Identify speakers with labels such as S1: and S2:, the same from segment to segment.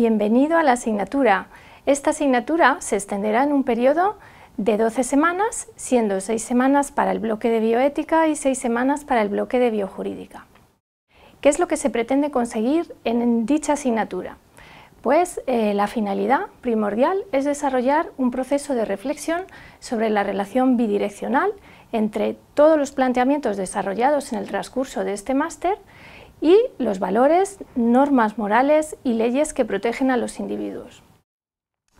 S1: Bienvenido a la asignatura. Esta asignatura se extenderá en un periodo de 12 semanas, siendo 6 semanas para el bloque de bioética y 6 semanas para el bloque de biojurídica. ¿Qué es lo que se pretende conseguir en dicha asignatura? Pues eh, la finalidad primordial es desarrollar un proceso de reflexión sobre la relación bidireccional entre todos los planteamientos desarrollados en el transcurso de este máster y los valores, normas morales y leyes que protegen a los individuos.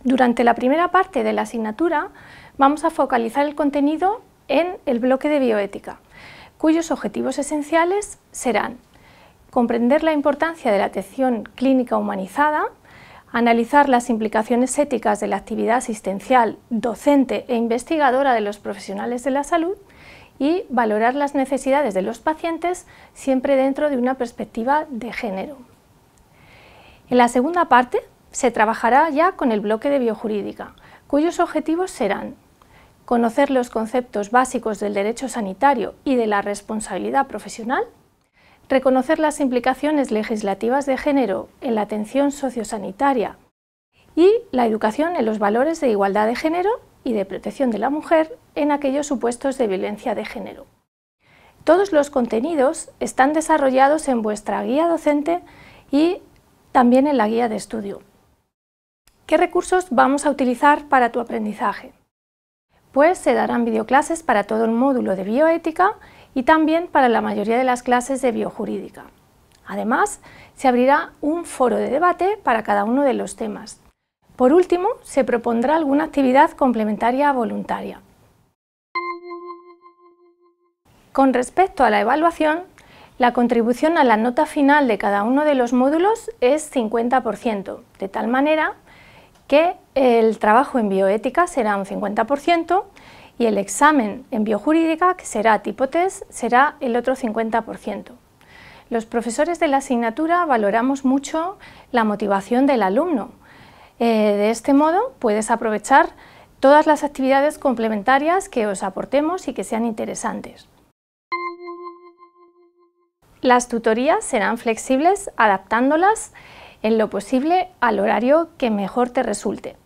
S1: Durante la primera parte de la asignatura vamos a focalizar el contenido en el bloque de bioética, cuyos objetivos esenciales serán comprender la importancia de la atención clínica humanizada, analizar las implicaciones éticas de la actividad asistencial, docente e investigadora de los profesionales de la salud y valorar las necesidades de los pacientes siempre dentro de una perspectiva de género. En la segunda parte se trabajará ya con el bloque de biojurídica, cuyos objetivos serán conocer los conceptos básicos del derecho sanitario y de la responsabilidad profesional, reconocer las implicaciones legislativas de género en la atención sociosanitaria y la educación en los valores de igualdad de género y de protección de la mujer en aquellos supuestos de violencia de género. Todos los contenidos están desarrollados en vuestra guía docente y también en la guía de estudio. ¿Qué recursos vamos a utilizar para tu aprendizaje? Pues se darán videoclases para todo el módulo de bioética y también para la mayoría de las clases de biojurídica. Además, se abrirá un foro de debate para cada uno de los temas. Por último, se propondrá alguna actividad complementaria voluntaria. Con respecto a la evaluación, la contribución a la nota final de cada uno de los módulos es 50%, de tal manera que el trabajo en bioética será un 50% y el examen en biojurídica, que será tipo test, será el otro 50%. Los profesores de la asignatura valoramos mucho la motivación del alumno. Eh, de este modo puedes aprovechar todas las actividades complementarias que os aportemos y que sean interesantes. Las tutorías serán flexibles adaptándolas en lo posible al horario que mejor te resulte.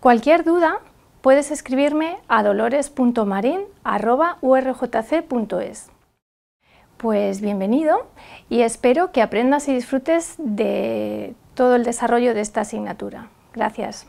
S1: Cualquier duda puedes escribirme a dolores.marin.urjc.es. Pues bienvenido y espero que aprendas y disfrutes de todo el desarrollo de esta asignatura. Gracias.